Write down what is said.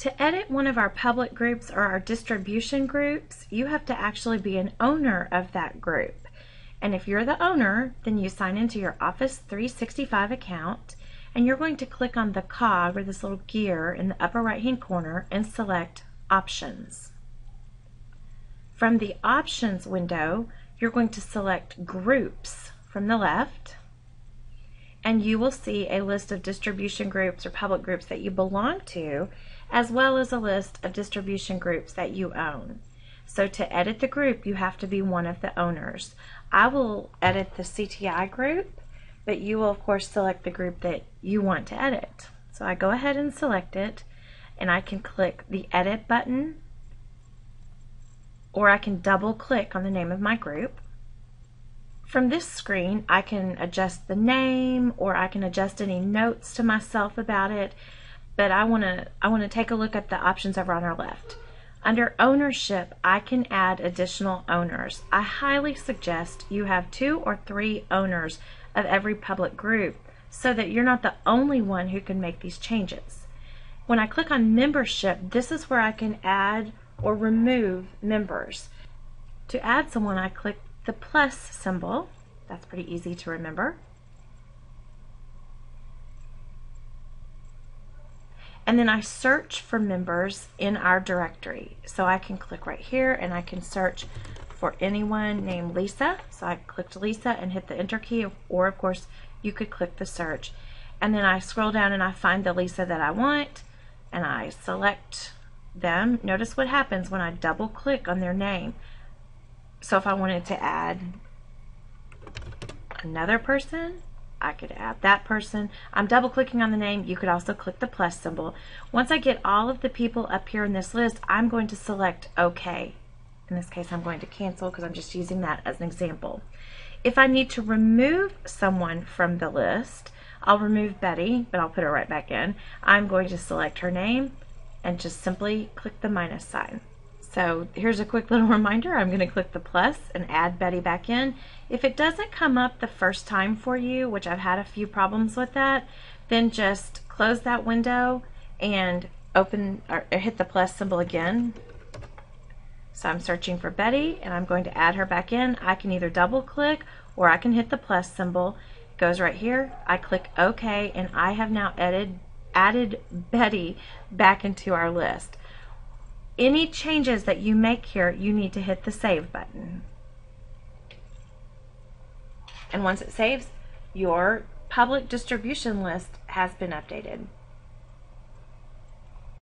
To edit one of our public groups or our distribution groups, you have to actually be an owner of that group. And if you're the owner, then you sign into your Office 365 account and you're going to click on the cog or this little gear in the upper right hand corner and select Options. From the Options window, you're going to select Groups from the left and you will see a list of distribution groups or public groups that you belong to as well as a list of distribution groups that you own. So to edit the group, you have to be one of the owners. I will edit the CTI group, but you will of course select the group that you want to edit. So I go ahead and select it, and I can click the edit button, or I can double click on the name of my group. From this screen, I can adjust the name, or I can adjust any notes to myself about it, but I want to I want to take a look at the options over on our left. Under ownership, I can add additional owners. I highly suggest you have two or three owners of every public group so that you're not the only one who can make these changes. When I click on membership, this is where I can add or remove members. To add someone, I click the plus symbol. That's pretty easy to remember. and then I search for members in our directory. So I can click right here and I can search for anyone named Lisa. So I clicked Lisa and hit the enter key or of course you could click the search. And then I scroll down and I find the Lisa that I want and I select them. Notice what happens when I double click on their name. So if I wanted to add another person, I could add that person. I'm double clicking on the name. You could also click the plus symbol. Once I get all of the people up here in this list, I'm going to select OK. In this case, I'm going to cancel because I'm just using that as an example. If I need to remove someone from the list, I'll remove Betty, but I'll put her right back in. I'm going to select her name and just simply click the minus sign. So here's a quick little reminder. I'm going to click the plus and add Betty back in. If it doesn't come up the first time for you, which I've had a few problems with that, then just close that window and open or hit the plus symbol again. So I'm searching for Betty and I'm going to add her back in. I can either double click or I can hit the plus symbol. It goes right here. I click OK and I have now added, added Betty back into our list any changes that you make here, you need to hit the save button. And once it saves, your public distribution list has been updated.